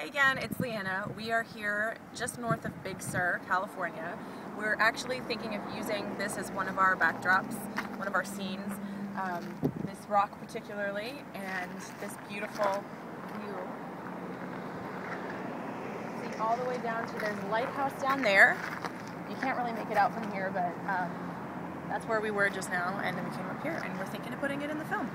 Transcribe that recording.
Hey again, it's Leanna. We are here just north of Big Sur, California. We're actually thinking of using this as one of our backdrops, one of our scenes. Um, this rock particularly, and this beautiful view. See all the way down to, there's a lighthouse down there. You can't really make it out from here, but um, that's where we were just now, and then we came up here, and we're thinking of putting it in the film.